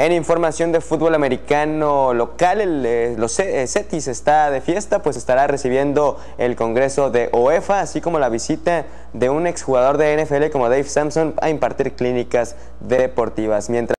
En información de fútbol americano local, el, eh, los eh, Cetis está de fiesta, pues estará recibiendo el Congreso de OEFA, así como la visita de un exjugador de NFL como Dave Sampson a impartir clínicas deportivas. Mientras